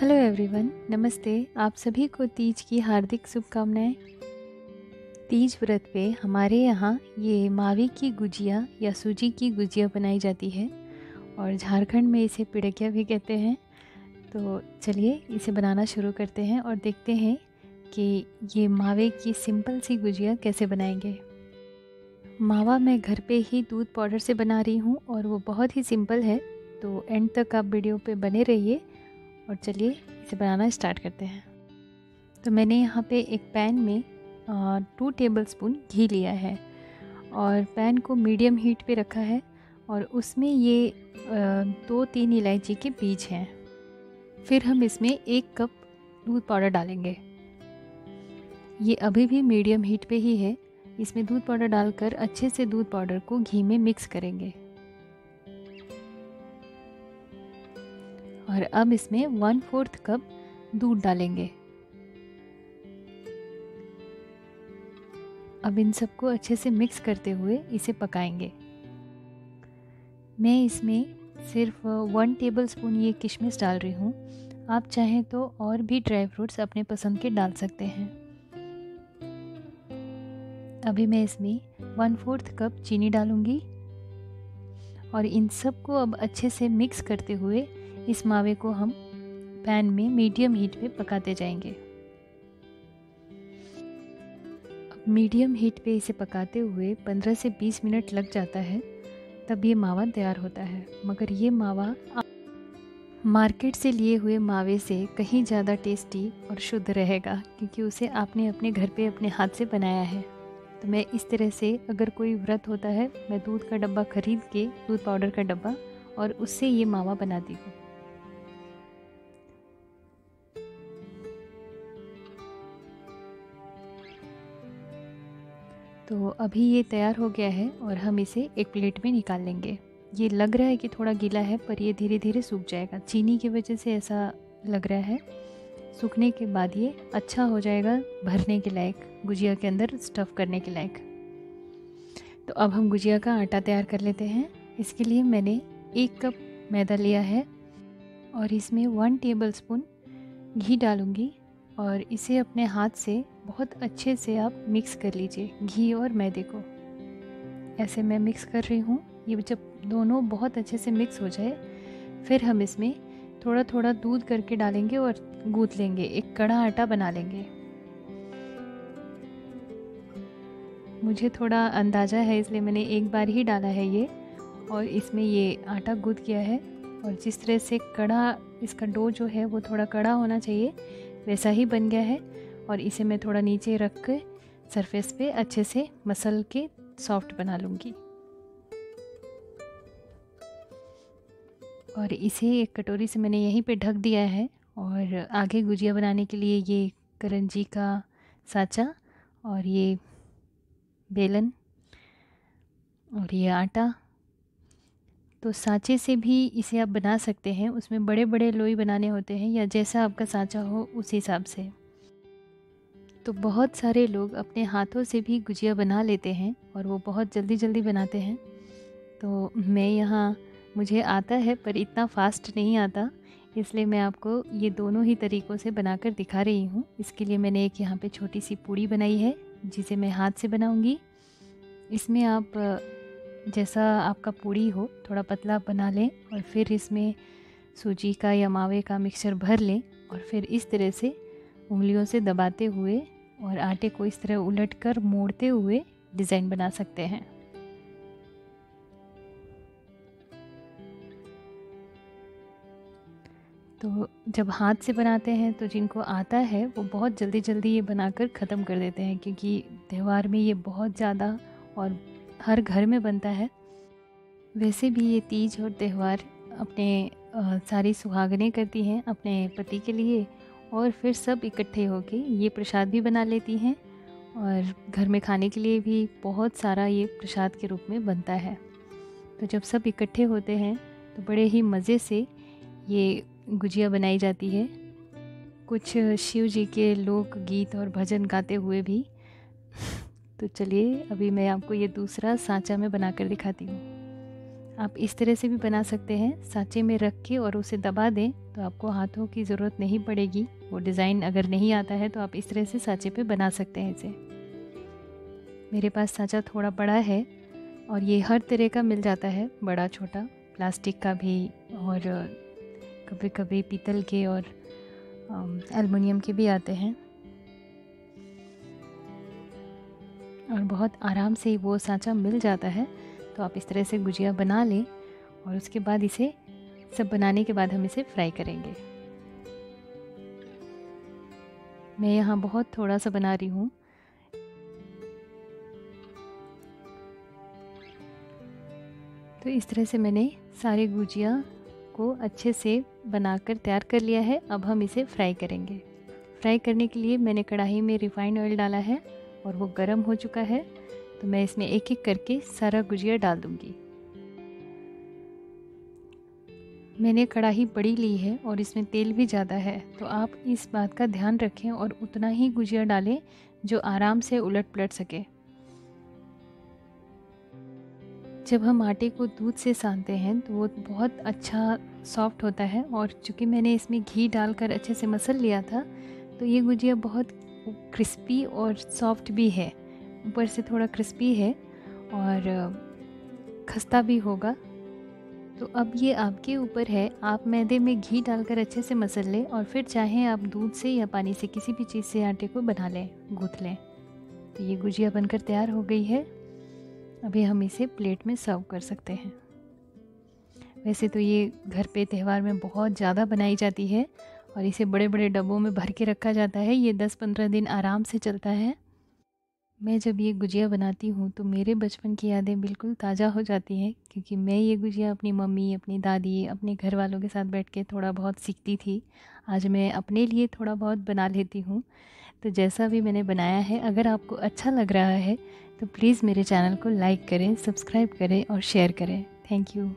Hello everyone नमस्ते। आप सभी को तीज की हार्दिक शुभकामनाएँ। तीज व्रत पे हमारे यहाँ ये मावे की गुजिया या सूजी की गुजिया बनाई जाती है और झारखंड में इसे पिड़किया भी कहते हैं। तो चलिए इसे बनाना शुरू करते हैं और देखते हैं कि ये मावे की सिंपल सी गुजिया कैसे बनाएँगे। मावा मैं घर पे ही दूध पाउडर से बना रही हूँ और वो बहुत ही सिंपल है। तो एंड तक आप वीडियो पे बने रहिए। और चलिए इसे बनाना स्टार्ट करते हैं। तो मैंने यहाँ पे एक पैन में टू टेबल स्पून घी लिया है और पैन को मीडियम हीट पे रखा है और उसमें ये दो तीन इलायची के बीज हैं। फिर हम इसमें एक कप दूध पाउडर डालेंगे। ये अभी भी मीडियम हीट पे ही है। इसमें दूध पाउडर डालकर अच्छे से दूध पाउडर को घी में मिक्स करेंगे। और अब इसमें वन फोर्थ कप दूध डालेंगे। अब इन सबको अच्छे से मिक्स करते हुए इसे पकाएँगे। मैं इसमें सिर्फ़ वन टेबल स्पून ये किशमिश डाल रही हूँ। आप चाहें तो और भी ड्राई फ्रूट्स अपने पसंद के डाल सकते हैं। अभी मैं इसमें वन फोर्थ कप चीनी डालूँगी। और इन सबको अब अच्छे से मिक्स करते हुए इस मावे को हम पैन में मीडियम हीट पे पकाते जाएँगे। अब मीडियम हीट पे इसे पकाते हुए 15 से 20 मिनट लग जाता है, तब ये मावा तैयार होता है। मगर ये मावा मार्केट से लिए हुए मावे से कहीं ज़्यादा टेस्टी और शुद्ध रहेगा, क्योंकि उसे आपने अपने घर पे अपने हाथ से बनाया है। तो मैं इस तरह से अगर कोई व्रत होता है, मैं दूध का डब्बा ख़रीद के दूध पाउडर का डब्बा और उससे ये मावा बनाती हूँ। तो अभी ये तैयार हो गया है और हम इसे एक प्लेट में निकाल लेंगे। ये लग रहा है कि थोड़ा गीला है, पर ये धीरे धीरे सूख जाएगा। चीनी की वजह से ऐसा लग रहा है। सूखने के बाद ये अच्छा हो जाएगा भरने के लायक, गुजिया के अंदर स्टफ़ करने के लायक। तो अब हम गुजिया का आटा तैयार कर लेते हैं। इसके लिए मैंने एक कप मैदा लिया है और इसमें वन टेबल स्पून घी डालूँगी। और इसे अपने हाथ से बहुत अच्छे से आप मिक्स कर लीजिए, घी और मैदे को। ऐसे मैं मिक्स कर रही हूँ, ये जब दोनों बहुत अच्छे से मिक्स हो जाए, फिर हम इसमें थोड़ा थोड़ा दूध करके डालेंगे और गूँथ लेंगे, एक कड़ा आटा बना लेंगे। मुझे थोड़ा अंदाज़ा है, इसलिए मैंने एक बार ही डाला है ये, और इसमें ये आटा गूँथ किया है। और जिस तरह से कड़ा, इसका डो जो है वो थोड़ा कड़ा होना चाहिए वैसा ही बन गया है और इसे मैं थोड़ा नीचे रख कर सरफेस पे अच्छे से मसल के सॉफ्ट बना लूँगी। और इसे एक कटोरी से मैंने यहीं पे ढक दिया है और आगे गुजिया बनाने के लिए ये करंजी का साचा और ये बेलन और ये आटा तो सांचे से भी इसे आप बना सकते हैं। उसमें बड़े बड़े लोई बनाने होते हैं या जैसा आपका साँचा हो उस हिसाब से। तो बहुत सारे लोग अपने हाथों से भी गुजिया बना लेते हैं और वो बहुत जल्दी जल्दी बनाते हैं। तो मैं यहाँ, मुझे आता है पर इतना फास्ट नहीं आता, इसलिए मैं आपको ये दोनों ही तरीक़ों से बनाकर दिखा रही हूँ। इसके लिए मैंने एक यहाँ पे छोटी सी पूड़ी बनाई है, जिसे मैं हाथ से बनाऊँगी। इसमें आप जैसा आपका पूड़ी हो, थोड़ा पतला बना लें और फिर इसमें सूजी का या मावे का मिक्सचर भर लें और फिर इस तरह से उंगलियों से दबाते हुए और आटे को इस तरह उलट कर मोड़ते हुए डिज़ाइन बना सकते हैं। तो जब हाथ से बनाते हैं तो जिनको आता है, वो बहुत जल्दी जल्दी ये बनाकर ख़त्म कर देते हैं, क्योंकि त्यौहार में ये बहुत ज़्यादा और हर घर में बनता है। वैसे भी ये तीज और त्यौहार अपने सारी सुहागनें करती हैं अपने पति के लिए और फिर सब इकट्ठे होके ये प्रसाद भी बना लेती हैं और घर में खाने के लिए भी बहुत सारा ये प्रसाद के रूप में बनता है। तो जब सब इकट्ठे होते हैं तो बड़े ही मज़े से ये गुजिया बनाई जाती है। कुछ शिव जी के लोक गीत और भजन गाते हुए भी तो चलिए, अभी मैं आपको ये दूसरा सांचा में बनाकर दिखाती हूँ। आप इस तरह से भी बना सकते हैं, सांचे में रख के और उसे दबा दें तो आपको हाथों की ज़रूरत नहीं पड़ेगी। वो डिज़ाइन अगर नहीं आता है तो आप इस तरह से सांचे पे बना सकते हैं इसे। मेरे पास सांचा थोड़ा बड़ा है और ये हर तरह का मिल जाता है, बड़ा, छोटा, प्लास्टिक का भी और कभी कभी पीतल के और एलमिनियम के भी आते हैं। और बहुत आराम से वो सांचा मिल जाता है। तो आप इस तरह से गुजिया बना लें और उसके बाद इसे सब बनाने के बाद हम इसे फ्राई करेंगे। मैं यहाँ बहुत थोड़ा सा बना रही हूँ। तो इस तरह से मैंने सारे गुजिया को अच्छे से बनाकर तैयार कर लिया है। अब हम इसे फ्राई करेंगे। फ्राई करने के लिए मैंने कढ़ाई में रिफाइंड ऑयल डाला है। और वो गर्म हो चुका है तो मैं इसमें एक एक करके सारा गुजिया डाल दूँगी। मैंने कढ़ाई बड़ी ली है और इसमें तेल भी ज़्यादा है तो आप इस बात का ध्यान रखें और उतना ही गुजिया डालें जो आराम से उलट पलट सके। जब हम आटे को दूध से सानते हैं तो वो बहुत अच्छा सॉफ्ट होता है और चूँकि मैंने इसमें घी डालकर अच्छे से मसल लिया था तो ये गुजिया बहुत क्रिस्पी और सॉफ्ट भी है। ऊपर से थोड़ा क्रिस्पी है और खस्ता भी होगा। तो अब ये आपके ऊपर है। आप मैदे में घी डालकर अच्छे से मसल लें और फिर चाहें आप दूध से या पानी से किसी भी चीज़ से आटे को बना लें, गूँथ लें। तो ये गुजिया बनकर तैयार हो गई है। अभी हम इसे प्लेट में सर्व कर सकते हैं। वैसे तो ये घर पे त्यौहार में बहुत ज़्यादा बनाई जाती है। और इसे बड़े बड़े डब्बों में भर के रखा जाता है। ये दस पंद्रह दिन आराम से चलता है। मैं जब ये गुजिया बनाती हूँ तो मेरे बचपन की यादें बिल्कुल ताज़ा हो जाती हैं, क्योंकि मैं ये गुजिया अपनी मम्मी, अपनी दादी, अपने घर वालों के साथ बैठ के थोड़ा बहुत सीखती थी। आज मैं अपने लिए थोड़ा बहुत बना लेती हूँ। तो जैसा भी मैंने बनाया है, अगर आपको अच्छा लग रहा है तो प्लीज़ मेरे चैनल को लाइक करें, सब्सक्राइब करें और शेयर करें। Thank you.